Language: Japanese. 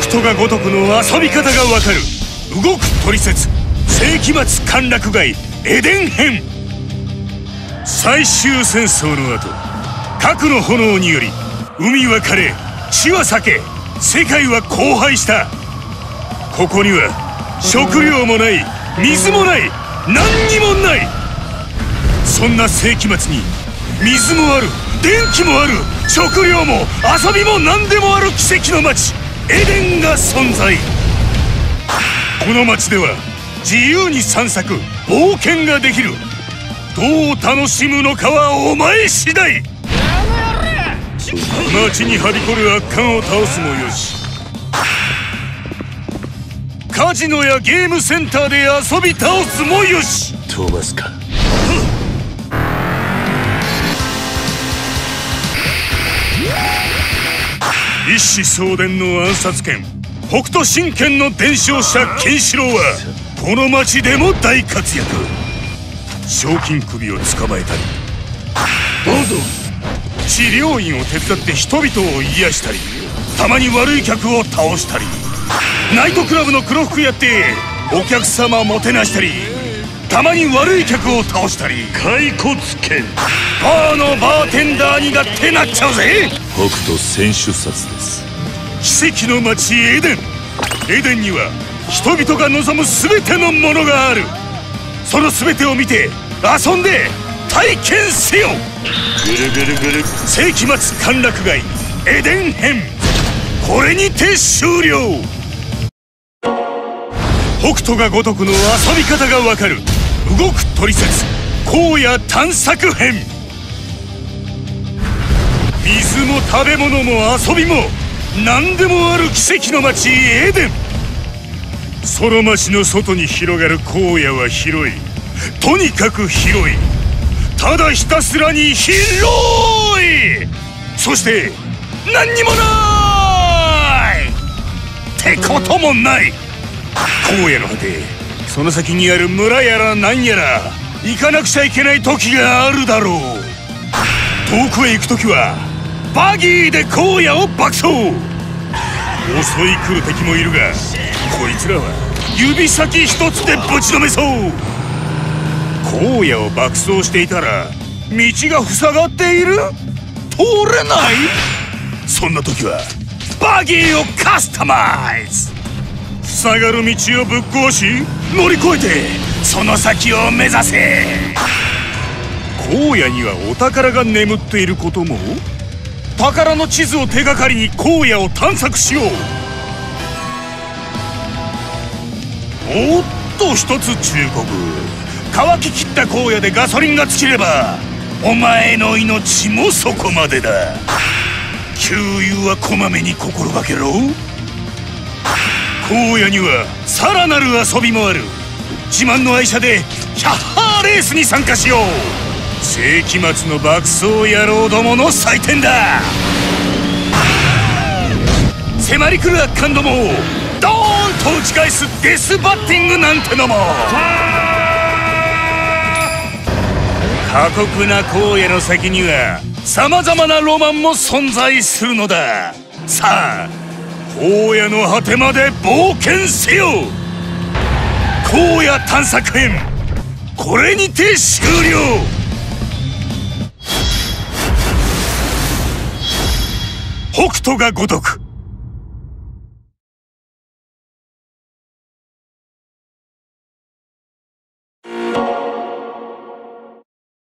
北斗が如くの遊び方がわかる。動く取説世紀末陥落街エデン編。最終戦争の後。核の炎により海は枯れ地は裂け世界は荒廃した。ここには食料もない水もない何にもない。そんな世紀末に水もある電気もある食料も遊びも何でもある奇跡の街。エデンが存在。この街では自由に散策冒険ができる。どう楽しむのかはお前次第。街にはびこる悪漢を倒すもよし。カジノやゲームセンターで遊び倒すもよし。トーマスか。子相伝の暗殺権北斗神拳の伝承者ケンシロウはこの町でも大活躍。賞金首を捕まえたりどうぞ治療院を手伝って人々を癒したりたまに悪い客を倒したりナイトクラブの黒服やってお客様もてなしたりたまに悪い客を倒したり骸骨剣バーのバーテンダーにだってなっちゃうぜ。北斗選手殺です。奇跡の街エデン。エデンには人々が望む全てのものがある。その全てを見て遊んで体験せよ。ぐるぐるぐる。世紀末陥落街エデン編。これにて終了北斗が如くの遊び方がわかる。動く取説荒野探索編。水も食べ物も遊びも何でもある奇跡の街エデン。その街の外に広がる荒野は広い。とにかく広い。ただひたすらに広い。そして何にもない。ってこともない。荒野の果てその先にある村やら何やら行かなくちゃいけない時があるだろう。遠くへ行く時はバギーで荒野を爆走。襲い来る敵もいるがこいつらは指先一つでぶちのめそう。荒野を爆走していたら道が塞がっている？通れない？そんな時はバギーをカスタマイズ。塞がる道をぶっ壊し乗り越えてその先を目指せ。荒野にはお宝が眠っていることも宝の地図を手がかりに荒野を探索しよう。おっと一つ忠告。乾ききった荒野でガソリンが尽きればお前の命もそこまでだ。給油はこまめに心がけろ。荒野にはさらなる遊びもある。自慢の愛車でヒャッハーレースに参加しよう。世紀末の爆走野郎どもの祭典だ。迫り来る悪漢どもをドーンと打ち返すデスバッティングなんてのも。過酷な荒野の先にはさまざまなロマンも存在するのだ。さあ荒野の果てまで冒険せよ。荒野探索編。これにて終了。北斗が如く。